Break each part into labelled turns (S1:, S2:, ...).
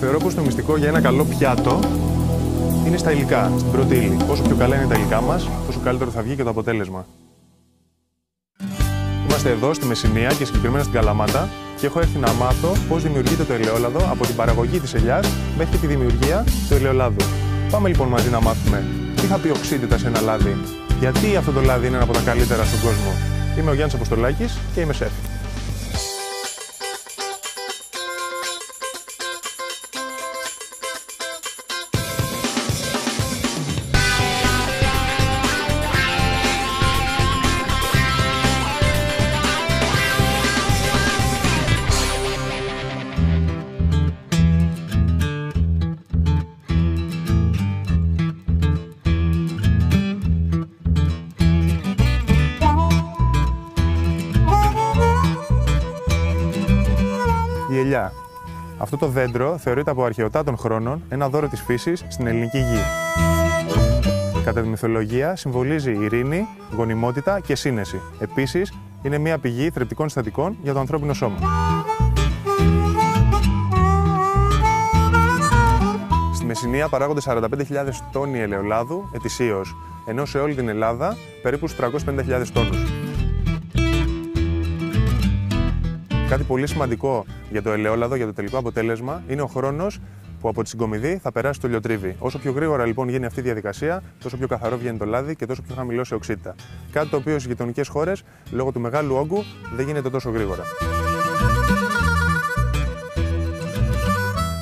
S1: Θεωρώ πως το μυστικό για ένα καλό πιάτο είναι στα υλικά, στην πρώτη ύλη. Όσο πιο καλά είναι τα υλικά μας, τόσο καλύτερο θα βγει και το αποτέλεσμα. Είμαστε εδώ στη Μεσσηνία και συγκεκριμένα στην Καλαμάτα και έχω έρθει να μάθω πώς δημιουργείται το ελαιόλαδο από την παραγωγή της ελιάς μέχρι τη δημιουργία του ελαιολάδου. Πάμε λοιπόν μαζί να μάθουμε τι θα πει οξύτητα σε ένα λάδι, γιατί αυτό το λάδι είναι ένα από τα καλύτερα στον κόσμο; Είμαι ο Γιάννης Αποστολάκης και είμαι σεφ. Αυτό το δέντρο θεωρείται από αρχαιοτά των χρόνων ένα δώρο της φύσης στην ελληνική γη. Κατά τη μυθολογία συμβολίζει ειρήνη, γονιμότητα και σύνεση. Επίσης, είναι μια πηγή θρεπτικών συστατικών για το ανθρώπινο σώμα. Στη Μεσσηνία παράγονται 45.000 τόνοι ελαιολάδου ετησίως, ενώ σε όλη την Ελλάδα περίπου στους 350.000 τόνους. Κάτι πολύ σημαντικό για το ελαιόλαδο, για το τελικό αποτέλεσμα, είναι ο χρόνος που από τη συγκομιδή θα περάσει το λιοτρίβι. Όσο πιο γρήγορα λοιπόν γίνει αυτή η διαδικασία, τόσο πιο καθαρό βγαίνει το λάδι και τόσο πιο χαμηλό σε οξύτητα. Κάτι το οποίο στις γειτονικές χώρες, λόγω του μεγάλου όγκου, δεν γίνεται τόσο γρήγορα.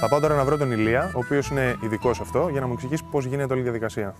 S1: Θα πάω τώρα να βρω τον Ηλία, ο οποίος είναι ειδικός σε αυτό, για να μου εξηγήσει πώς γίνεται όλη η διαδικασία.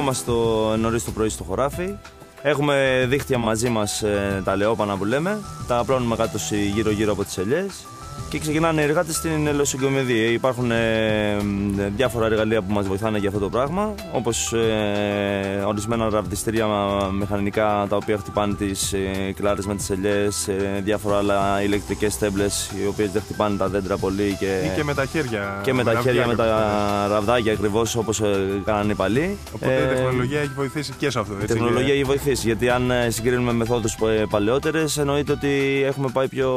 S2: Ερχόμαστε το νωρίς το πρωί στο χωράφι. Έχουμε δίχτυα μαζί μας τα λεόπανα που λέμε. Τα απλώνουμε κάτω γύρω-γύρω από τις ελιές και ξεκινάνε οι εργάτε στην ελαιοσυγκομιδή. Υπάρχουν ε, διάφορα εργαλεία που μας βοηθάνε για αυτό το πράγμα, όπως ε, ορισμένα ραβδιστήρια μηχανικά τα οποία χτυπάνε τις ε, κλάρες με τις ελιές, ε, διάφορα άλλα ηλεκτρικές στέμπλες οι οποίες δεν χτυπάνε τα δέντρα πολύ. Και,
S1: Ή και με τα χέρια.
S2: και με τα χέρια, με τα ραβδάκια ακριβώς όπως κάνανε οι παλιοί.
S1: Οπότε η τεχνολογία έχει βοηθήσει και σε αυτό.
S2: Η
S1: Έτσι,
S2: τεχνολογία έχει βοηθήσει γιατί αν ε, συγκρίνουμε μεθόδους παλαιότερες, εννοείται ότι έχουμε πάει πιο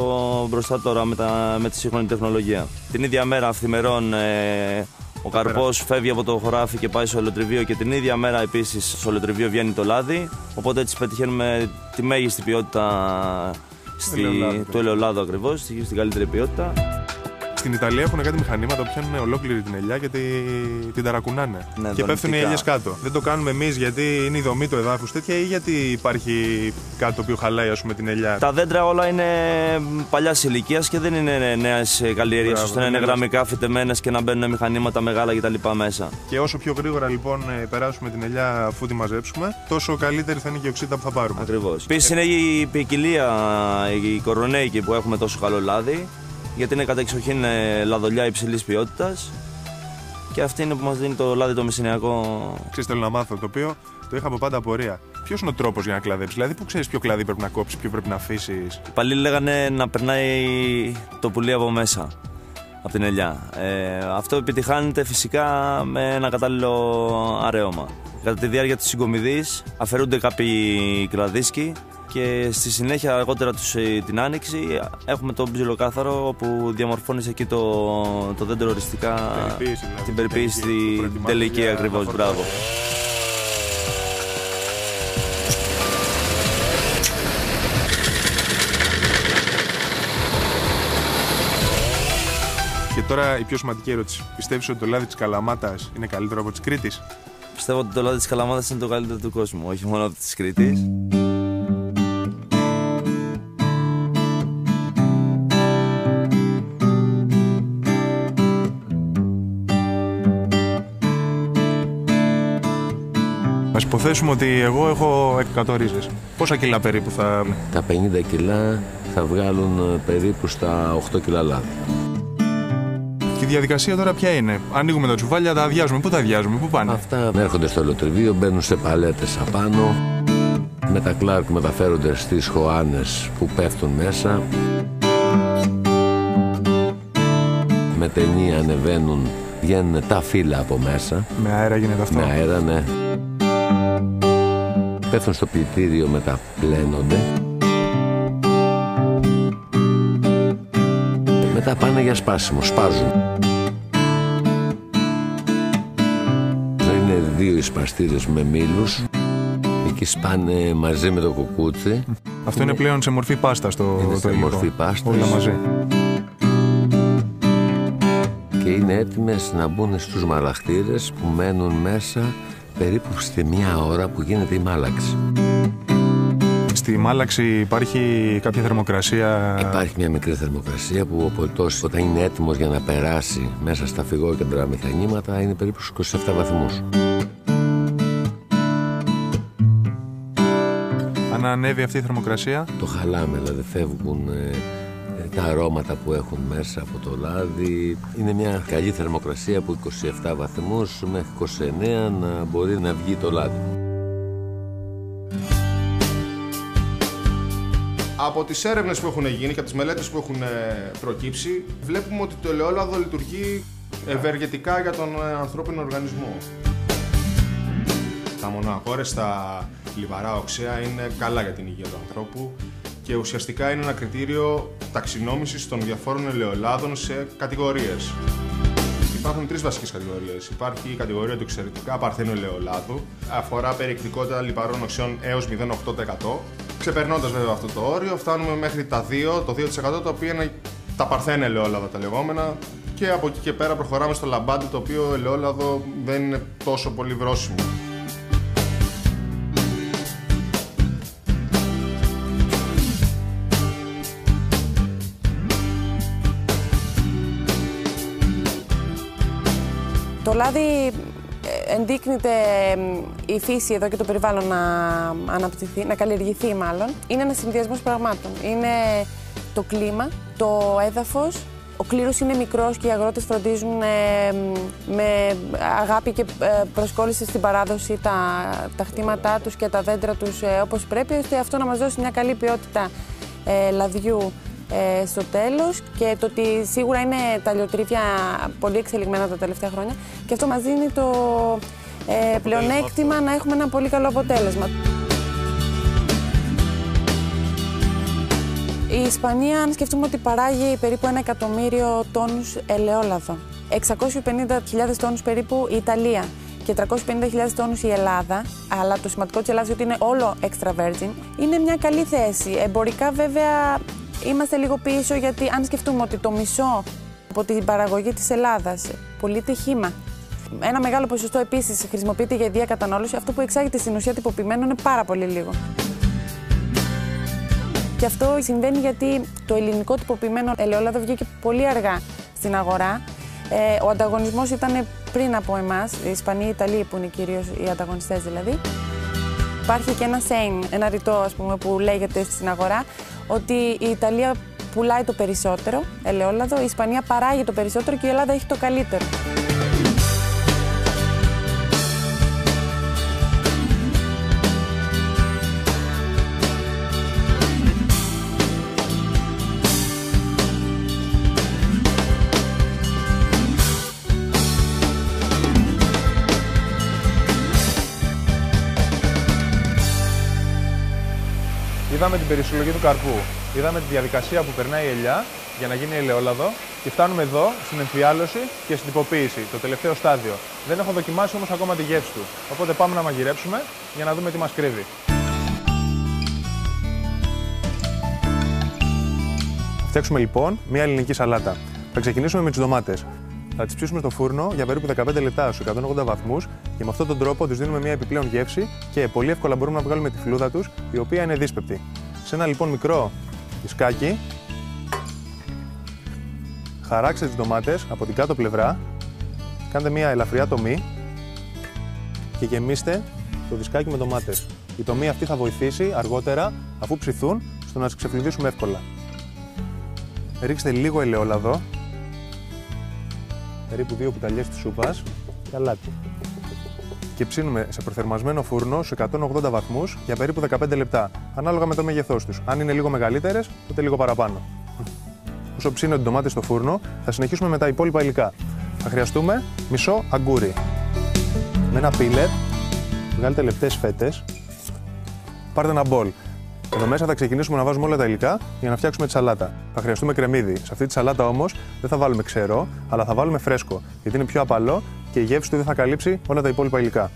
S2: μπροστά τώρα με, τα, με τη σύγχρονη τεχνολογία. Την ίδια μέρα αυθημερών ε, ο καρπός φεύγει από το χωράφι και πάει στο ολοτριβείο και την ίδια μέρα επίσης στο ολοτριβείο βγαίνει το λάδι. Οπότε έτσι πετυχαίνουμε τη μέγιστη ποιότητα στη,
S1: Ελαιολάδου.
S2: του ελαιολάδου ακριβώς, στην καλύτερη ποιότητα.
S1: Στην Ιταλία έχουν κάτι μηχανήματα που πιάνουν ολόκληρη την ελιά και τη, την ταρακουνάνε.
S2: Ναι,
S1: και πέφτουν οι
S2: δονητικά.
S1: ελιές κάτω. Δεν το κάνουμε εμείς γιατί είναι η δομή του εδάφους τέτοια ή γιατί υπάρχει κάτι το οποίο χαλάει ας πούμε, την ελιά;
S2: Τα δέντρα όλα είναι παλιάς ηλικίας και δεν είναι νέες καλλιέργειες
S1: Μπράβο,
S2: ώστε να
S1: είναι
S2: είναι γραμμικά φυτεμένες και να μπαίνουν μηχανήματα μεγάλα κτλ. μέσα.
S1: Και όσο πιο γρήγορα λοιπόν ε, περάσουμε την ελιά αφού τη μαζέψουμε, τόσο καλύτερη θα είναι και η οξύτητα που θα πάρουμε.
S2: Ακριβώς. Επίσης είναι η ποικιλία, η κορονέικη που έχουμε τόσο καλό λάδι, γιατί είναι κατεξοχήν ε, λαδολιά υψηλής ποιότητας. Και αυτή είναι που μας δίνει το λάδι το μεσηνιακό.
S1: Ξέρεις, θέλω να μάθω το οποίο το είχα από πάντα απορία. Ποιος είναι ο τρόπος για να κλαδέψεις, Δηλαδή, πού ξέρεις ποιο κλαδί πρέπει να κόψεις, ποιο πρέπει να αφήσεις;
S2: Οι παλιοί λέγανε να περνάει το πουλί από μέσα, από την ελιά. Ε, αυτό επιτυχάνεται φυσικά με ένα κατάλληλο αρέωμα. Κατά τη διάρκεια της συγκομιδής αφαιρούνται κάποιοι κλαδίσκοι και στη συνέχεια αργότερα τους, ε, την άνοιξη έχουμε το ψιλοκάθαρο όπου διαμορφώνεις εκεί το, το δέντρο οριστικά
S1: Περιποίηση, δηλαδή.
S2: την περιποίηση
S1: Τελική, που
S2: την
S1: προετοιμάζεται
S2: τελική
S1: για
S2: ακριβώς,
S1: να
S2: μπράβο.
S1: Και τώρα η πιο σημαντική ερώτηση. Πιστεύεις ότι το λάδι της Καλαμάτας είναι καλύτερο από τη Κρήτης;
S2: Πιστεύω ότι το λάδι της Καλαμάτας είναι το καλύτερο του κόσμου, όχι μόνο της Κρήτης.
S1: Υποθέσουμε ότι εγώ έχω 100 ρίζες. Πόσα κιλά περίπου θα.
S3: Τα 50 κιλά θα βγάλουν ε, περίπου στα 8 κιλά λάδι.
S1: Και η διαδικασία τώρα ποια είναι; Ανοίγουμε τα τσουβάλια, τα αδειάζουμε. Πού τα αδειάζουμε, πού πάνε;
S3: Αυτά έρχονται στο ελαιοτριβείο, μπαίνουν σε παλέτες απάνω. Με τα κλάρκ μεταφέρονται στις χωάνες που πέφτουν μέσα. Με ταινία ανεβαίνουν Βγαίνουν τα φύλλα από μέσα.
S1: Με αέρα γίνεται αυτό;
S3: Με αέρα, ναι. Πέφτουν στο πλητήριο, μεταπλένονται. Μετά πάνε για σπάσιμο, σπάζουν. Είναι δύο οι σπαστήρες με μήλους. Εκεί σπάνε μαζί με το κουκούτσι.
S1: Αυτό είναι πλέον σε μορφή πάστα στο
S3: Είναι
S1: το
S3: σε
S1: υλικό.
S3: μορφή πάστας.
S1: Όλα μαζί.
S3: και είναι έτοιμες να μπουν στους μαλαχτήρες που μένουν μέσα περίπου στη μία ώρα που γίνεται η μάλαξη.
S1: Στη μάλαξη υπάρχει κάποια θερμοκρασία;
S3: Υπάρχει μια μικρή θερμοκρασία που ο πολιτός όταν είναι έτοιμος για να περάσει μέσα στα φυγόκεντρα μηχανήματα είναι περίπου στους 27 βαθμούς.
S1: Αν ανέβει αυτή η θερμοκρασία,
S3: Το χαλάμε, δηλαδή φεύγουν ε, ε, τα αρώματα που έχουν μέσα από το λάδι. Είναι μια καλή θερμοκρασία από 27 βαθμούς μέχρι 29 να μπορεί να βγει το λάδι.
S4: Από τις έρευνες που έχουν γίνει και από τις μελέτες που έχουν ε, προκύψει, βλέπουμε ότι το ελαιόλαδο λειτουργεί ευεργετικά για τον ε, ανθρώπινο οργανισμό. Τα μονοαγόρες, τα λιβαρά οξέα είναι καλά για την υγεία του ανθρώπου και ουσιαστικά είναι ένα κριτήριο ταξινόμησης των διαφόρων ελαιολάδων σε κατηγορίες. Υπάρχουν τρεις βασικές κατηγορίες. Υπάρχει η κατηγορία του εξαιρετικά παρθένου ελαιολάδου. Αφορά περιεκτικότητα λιπαρών οξέων έως 0,8%. Ξεπερνώντας βέβαια αυτό το όριο, φτάνουμε μέχρι τα 2, το 2% το οποίο είναι τα παρθένα ελαιόλαδα τα λεγόμενα. Και από εκεί και πέρα προχωράμε στο λαμπάντι, το οποίο ελαιόλαδο δεν είναι τόσο πολύ βρόσιμο.
S5: Το λάδι ε, ενδείκνυται ε, η φύση εδώ και το περιβάλλον να αναπτυχθεί, να καλλιεργηθεί μάλλον. Είναι ένας συνδυασμός πραγμάτων. Είναι το κλίμα, το έδαφος, ο κλήρος είναι μικρός και οι αγρότες φροντίζουν ε, με αγάπη και ε, προσκόλληση στην παράδοση τα, τα χτήματά τους και τα δέντρα τους ε, όπως πρέπει, ώστε αυτό να μας δώσει μια καλή ποιότητα ε, λαδιού ε, στο τέλος και το ότι σίγουρα είναι τα λιοτρίφια πολύ εξελιγμένα τα τελευταία χρόνια και αυτό μας δίνει το ε, πλεονέκτημα να έχουμε ένα πολύ καλό αποτέλεσμα. Η Ισπανία, αν σκεφτούμε ότι παράγει περίπου ένα εκατομμύριο τόνους ελαιόλαδο, 650.000 τόνους περίπου η Ιταλία και 350.000 τόνους η Ελλάδα, αλλά το σημαντικό της Ελλάδας είναι ότι είναι όλο extra virgin, είναι μια καλή θέση. Εμπορικά βέβαια είμαστε λίγο πίσω γιατί αν σκεφτούμε ότι το μισό από την παραγωγή της Ελλάδας πωλείται χύμα. Ένα μεγάλο ποσοστό επίσης χρησιμοποιείται για ιδία κατανάλωση, αυτό που εξάγεται στην ουσία τυποποιημένο είναι πάρα πολύ λίγο. Και αυτό συμβαίνει γιατί το ελληνικό τυποποιημένο ελαιόλαδο βγήκε πολύ αργά στην αγορά. Ε, ο ανταγωνισμός ήταν πριν από εμάς, οι Ισπανοί, οι Ιταλοί που είναι κυρίως οι ανταγωνιστές δηλαδή. Υπάρχει και ένα saying, ένα ρητό ας πούμε, που λέγεται στην αγορά, ότι η Ιταλία πουλάει το περισσότερο ελαιόλαδο, η Ισπανία παράγει το περισσότερο και η Ελλάδα έχει το καλύτερο.
S1: Είδαμε την περισυλλογή του καρπού. Είδαμε τη διαδικασία που περνάει η ελιά για να γίνει ελαιόλαδο και φτάνουμε εδώ στην εμφιάλωση και στην τυποποίηση, το τελευταίο στάδιο. Δεν έχω δοκιμάσει όμως ακόμα τη γεύση του. Οπότε πάμε να μαγειρέψουμε για να δούμε τι μας κρύβει. Θα φτιάξουμε λοιπόν μια ελληνική σαλάτα. Θα ξεκινήσουμε με τις ντομάτες. Θα τις ψήσουμε στο φούρνο για περίπου 15 λεπτά στους 180 βαθμούς και με αυτόν τον τρόπο τους δίνουμε μια επιπλέον γεύση και πολύ εύκολα μπορούμε να βγάλουμε τη φλούδα τους, η οποία είναι δύσπεπτη. Σε ένα λοιπόν μικρό δισκάκι, χαράξτε τις ντομάτες από την κάτω πλευρά, κάντε μια ελαφριά τομή και γεμίστε το δισκάκι με ντομάτες. Η τομή αυτή θα βοηθήσει αργότερα, αφού ψηθούν, στο να τις ξεφλουδίσουμε εύκολα. Ρίξτε λίγο ελαιόλαδο, περίπου δύο κουταλιές της σούπας και αλάτι. Και ψήνουμε σε προθερμασμένο φούρνο σε 180 βαθμούς για περίπου 15 λεπτά, ανάλογα με το μέγεθός τους. Αν είναι λίγο μεγαλύτερες, τότε λίγο παραπάνω. Όσο ψήνονται οι ντομάτες στο φούρνο, θα συνεχίσουμε με τα υπόλοιπα υλικά. θα χρειαστούμε μισό αγκούρι. Με ένα πίλερ, βγάλετε λεπτές φέτες, πάρτε ένα μπολ. Εδώ μέσα θα ξεκινήσουμε να βάζουμε όλα τα υλικά για να φτιάξουμε τη σαλάτα. Θα χρειαστούμε κρεμμύδι. Σε αυτή τη σαλάτα όμως δεν θα βάλουμε ξερό, αλλά θα βάλουμε φρέσκο. Γιατί είναι πιο απαλό και η γεύση του δεν θα καλύψει όλα τα υπόλοιπα υλικά.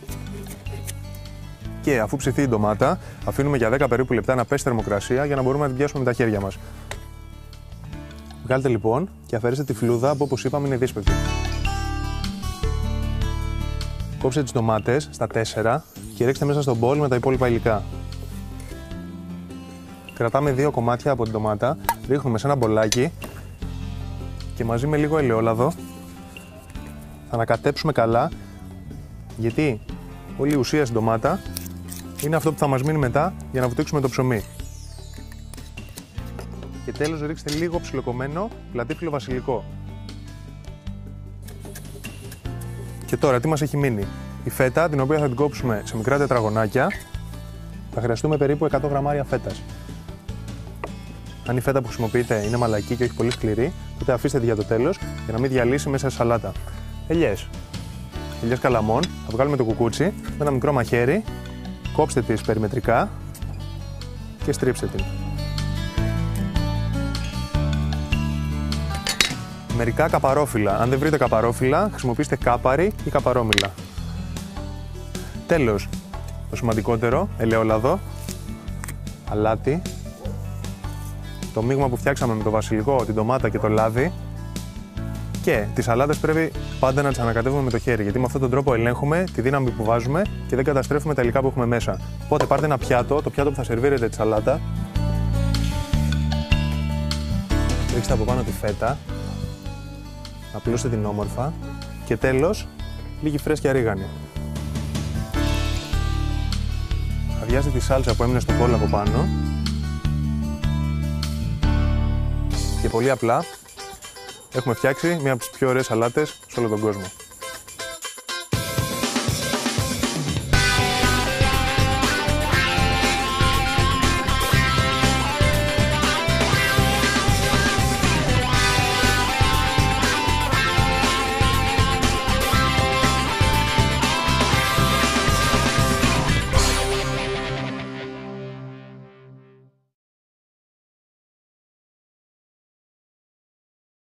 S1: Και αφού ψηθεί η ντομάτα, αφήνουμε για 10 περίπου λεπτά να πέσει θερμοκρασία για να μπορούμε να την πιάσουμε με τα χέρια μας. Βγάλτε λοιπόν και αφαίρεστε τη φλούδα που όπως είπαμε είναι δύσπευτη. Κόψτε τις ντομάτες στα 4 και ρίξτε μέσα στον μπολ με τα υπόλοιπα υλικά. Κρατάμε δύο κομμάτια από την ντομάτα, ρίχνουμε σε ένα μπολάκι και μαζί με λίγο ελαιόλαδο θα ανακατέψουμε καλά γιατί όλη η ουσία στην ντομάτα είναι αυτό που θα μας μείνει μετά για να βουτήξουμε το ψωμί. Και τέλος ρίξτε λίγο ψιλοκομμένο πλατήφυλλο βασιλικό. Και τώρα τι μας έχει μείνει; Η φέτα την οποία θα την κόψουμε σε μικρά τετραγωνάκια θα χρειαστούμε περίπου 100 γραμμάρια φέτας. Αν η φέτα που χρησιμοποιείτε είναι μαλακή και όχι πολύ σκληρή, τότε αφήστε τη για το τέλος για να μην διαλύσει μέσα σε σαλάτα. Ελιές. Ελιές καλαμών. Θα βγάλουμε το κουκούτσι με ένα μικρό μαχαίρι. Κόψτε τις περιμετρικά και στρίψτε την. Μερικά καπαρόφυλλα. Αν δεν βρείτε καπαρόφυλλα, χρησιμοποιήστε κάπαρι ή καπαρόμυλα. Τέλος, το σημαντικότερο, ελαιόλαδο, αλάτι, το μείγμα που φτιάξαμε με το βασιλικό, την ντομάτα και το λάδι. Και τις σαλάτες πρέπει πάντα να τις ανακατεύουμε με το χέρι, γιατί με αυτόν τον τρόπο ελέγχουμε τη δύναμη που βάζουμε και δεν καταστρέφουμε τα υλικά που έχουμε μέσα. Οπότε πάρτε ένα πιάτο, το πιάτο που θα σερβίρετε τη σαλάτα. Ρίξτε από πάνω τη φέτα. Απλώστε την όμορφα. Και τέλος, λίγη φρέσκια ρίγανη. Αδειάστε τη σάλτσα που έμεινε στον κόλλο από πάνω Και πολύ απλά έχουμε φτιάξει μία από τις πιο ωραίες σαλάτες σε όλο τον κόσμο.